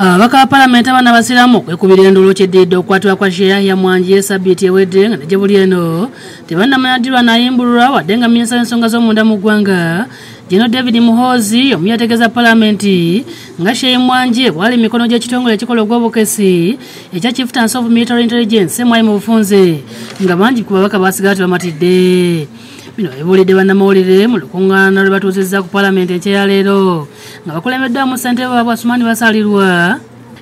ababaka ba palamenti abaana basiramu okwekubira enduulu kyeddidde okukwatibwa kwa sheya ya mwanji esabiiti ewedde nga negye buli eno tebannamanyaddirwa nayimbululwa wadde nga minisita w'ensonga z'omunda mu ggwanga gino david muhoozi omu yategeeza palamenti nga sheyi mwanji bwali mikono gy'ekitongole ekikola ogw'obukesi ekya chieftains of military intelligence emwali mu bufunze nga bangi ku babaka basigala tebamatidde bino bibuulidde bannamawulire mu lukuŋŋaana lwe batuuzizza ku palamenti enkya ya leero nga bakulembeddwamu ssentebe waabwe asumaani basaalirwa.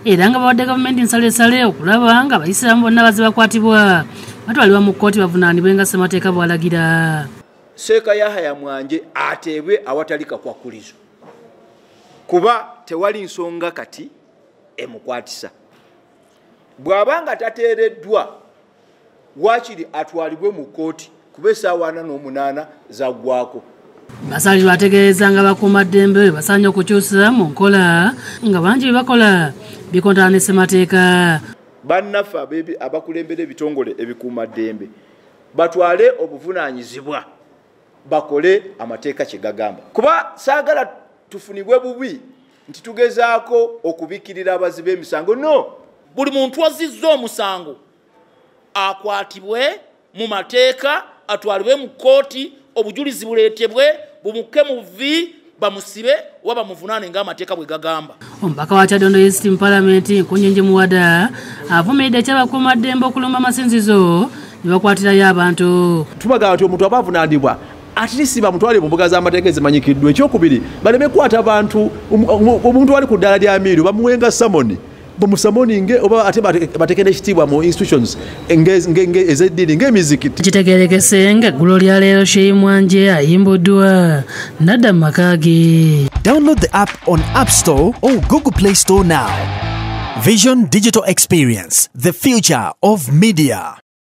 Era nga bawadde gavumenti nsalesale okulaba nga abayisiraamu bonna baze bakwatibwa batwalibwa mu kkooti bavunaanibwe nga ssemateeka bw'alagira. Seeka yahaya mwanje ateebwe awatali kakwakulizo kuba tewali nsonga kati emukwatisa. Bw'aba nga tateereddwa waakiri atwalibwe mu kkooti kuba esaawa ana n'omunaana zaggwako basalirwa ategeeza nga bakuumaddembe basaanye okukyusa mu nkola nga bangi bye bakola. Bikontana ne ssemateeka. Bannaffe abakulembera ebitongole ebikuumaddembe batwale obuvunaanyizibwa bakole amateeka kye gagamba. Kuba saagala tufunibwe bubi nti tugezaako okubikirira abazi b'emisango no buli muntu azizza omusango akwatibwe mu mateeka atwalibwe mu kkooti obujulizi buleetebwe bumuke mu vi bamusibe oba bamuvunaane ng'amateeka bwe gagamba. Omubaka wa kyadondo east mu palamenti nkunyenje muwada avumiridde ekyabakuumaddembe okulumba amasinzizo ne bakwatirayo abantu. Tubagamba nti omuntu aba avunaanibwa atirisi bamutwale mu mbuga z'amateeka ezimanyikiddwa. Ekyokubiri baleme kukwata abantu omu- omu- omuntu ali ku ddaala lya miiru bamuwenga samoni bamusamoninge oba ate bate- bateke n'ekitiibwa mu institutions nge- nge- nge- ez'eddiini ng'emizikiti kitegerekese nga eggulo lya leero sheyi mwanje ayimbuddwa nadda mu maka ge Download the app on App Store or Google Play Store now. Vision Digital Experience, the future of media.